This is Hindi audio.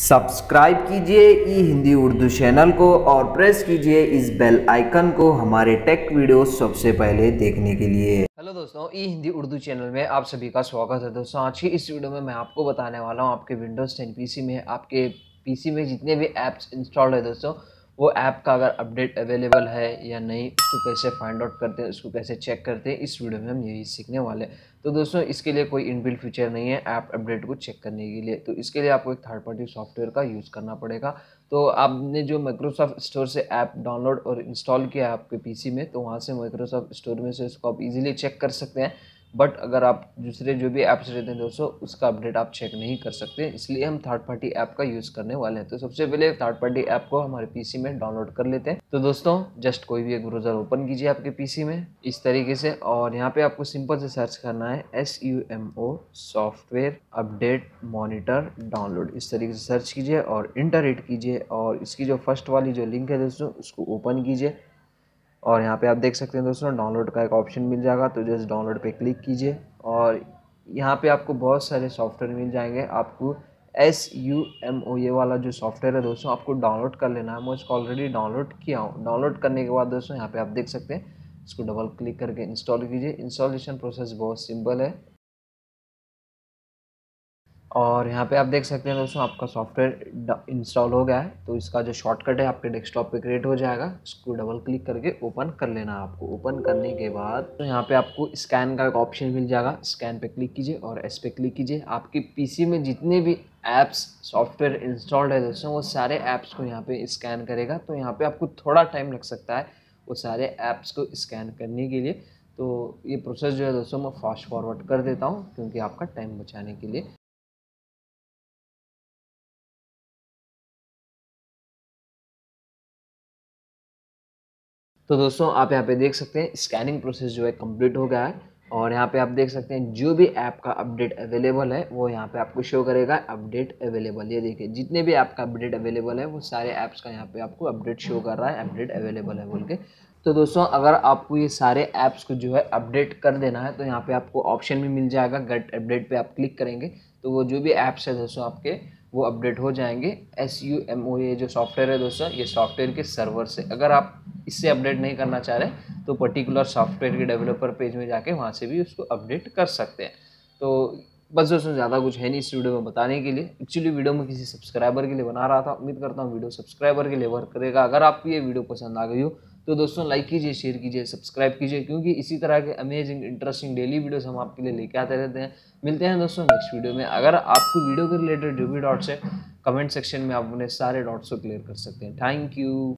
सब्सक्राइब कीजिए ई हिंदी उर्दू चैनल को और प्रेस कीजिए इस बेल आइकन को हमारे टेक वीडियो सबसे पहले देखने के लिए। हेलो दोस्तों, ई हिंदी उर्दू चैनल में आप सभी का स्वागत है। दोस्तों, आज की इस वीडियो में मैं आपको बताने वाला हूँ, आपके विंडोज़ टेन पीसी में, आपके पीसी में जितने भी एप्स इंस्टॉल है दोस्तों वो ऐप का अगर अपडेट अवेलेबल है या नहीं, उसको कैसे फाइंड आउट करते हैं, उसको कैसे चेक करते हैं, इस वीडियो में हम यही सीखने वाले हैं। तो दोस्तों, इसके लिए कोई इनबिल्ट फीचर नहीं है ऐप अपडेट को चेक करने के लिए। तो इसके लिए आपको एक थर्ड पार्टी सॉफ्टवेयर का यूज़ करना पड़ेगा। तो आपने जो माइक्रोसॉफ्ट स्टोर से ऐप डाउनलोड और इंस्टॉल किया है आपके पीसी में तो वहाँ से माइक्रोसॉफ्ट स्टोर में से उसको आप इजीली चेक कर सकते हैं। बट अगर आप दूसरे जो भी ऐप्स रहते हैं दोस्तों, उसका अपडेट आप चेक नहीं कर सकते, इसलिए हम थर्ड पार्टी ऐप का यूज़ करने वाले हैं। तो सबसे पहले थर्ड पार्टी ऐप को हमारे पीसी में डाउनलोड कर लेते हैं। तो दोस्तों जस्ट कोई भी एक ब्राउज़र ओपन कीजिए आपके पीसी में इस तरीके से। और यहाँ पे आपको सिंपल से सर्च करना है S U M O software update monitor download इस तरीके से सर्च कीजिए और इंटर कीजिए। और इसकी जो फ़र्स्ट वाली जो लिंक है दोस्तों, उसको ओपन कीजिए। और यहाँ पे आप देख सकते हैं दोस्तों डाउनलोड का एक ऑप्शन मिल जाएगा तो जस्ट डाउनलोड पे क्लिक कीजिए और यहाँ पे आपको बहुत सारे सॉफ्टवेयर मिल जाएँगे। आपको एस यू एम ओ ये वाला जो सॉफ्टवेयर है दोस्तों, आपको डाउनलोड कर लेना है। मैं इसको ऑलरेडी डाउनलोड किया हूँ। डाउनलोड करने के बाद दोस्तों, यहाँ पर आप देख सकते हैं, इसको डबल क्लिक करके इंस्टॉल कीजिए। इंस्टॉलेशन प्रोसेस बहुत सिंपल है। और यहाँ पे आप देख सकते हैं दोस्तों, आपका सॉफ्टवेयर इंस्टॉल हो गया है। तो इसका जो शॉर्टकट है, आपके डेस्कटॉप पे क्रिएट हो जाएगा। इसको डबल क्लिक करके ओपन कर लेना आपको। ओपन करने के बाद तो यहाँ पे आपको स्कैन का एक ऑप्शन मिल जाएगा। स्कैन पे क्लिक कीजिए और एस पे क्लिक कीजिए। आपके पीसी में जितने भी ऐप्स सॉफ्टवेयर इंस्टॉल्ड है दोस्तों, वो सारे ऐप्स को यहाँ पर स्कैन करेगा। तो यहाँ पर आपको थोड़ा टाइम लग सकता है वो सारे ऐप्स को स्कैन करने के लिए। तो ये प्रोसेस जो है दोस्तों, मैं फास्ट फॉरवर्ड कर देता हूँ, क्योंकि आपका टाइम बचाने के लिए। तो दोस्तों, आप यहाँ पे देख सकते हैं स्कैनिंग प्रोसेस जो है कंप्लीट हो गया है। और यहाँ पे आप देख सकते हैं, जो भी ऐप का अपडेट अवेलेबल है, वो यहाँ पे आपको शो करेगा अपडेट अवेलेबल ये देखिए, जितने भी ऐप का अपडेट अवेलेबल है, वो सारे ऐप्स का यहाँ पे आपको अपडेट शो कर रहा है अपडेट अवेलेबल है बोल के। तो दोस्तों, अगर आपको ये सारे ऐप्स को जो है अपडेट कर देना है तो यहाँ पे आपको ऑप्शन भी मिल जाएगा गट अपडेट पे आप क्लिक करेंगे तो वो जो भी ऐप्स है दोस्तों आपके, वो अपडेट हो जाएँगे। एस यू एम ओ ये जो सॉफ्टवेयर है दोस्तों, ये सॉफ्टवेयर के सर्वर से। अगर आप इससे अपडेट नहीं करना चाह रहे तो पर्टिकुलर सॉफ्टवेयर के डेवलपर पेज में जाके वहाँ से भी उसको अपडेट कर सकते हैं। तो बस दोस्तों, ज़्यादा कुछ है नहीं इस वीडियो में बताने के लिए। एक्चुअली वीडियो में किसी सब्सक्राइबर के लिए बना रहा था। उम्मीद करता हूँ वीडियो सब्सक्राइबर के लिए वर्क करेगा। अगर आपको ये वीडियो पसंद आ गई हो तो दोस्तों लाइक कीजिए शेयर कीजिए सब्सक्राइब कीजिए, क्योंकि इसी तरह के अमेजिंग इंटरेस्टिंग डेली वीडियोस हम आपके लिए लेके आते रहते हैं। मिलते हैं दोस्तों नेक्स्ट वीडियो में। अगर आपको वीडियो के रिलेटेड जो भी डॉट्स है कमेंट सेक्शन में आप अपने सारे डॉट्स को क्लियर कर सकते हैं। Thank you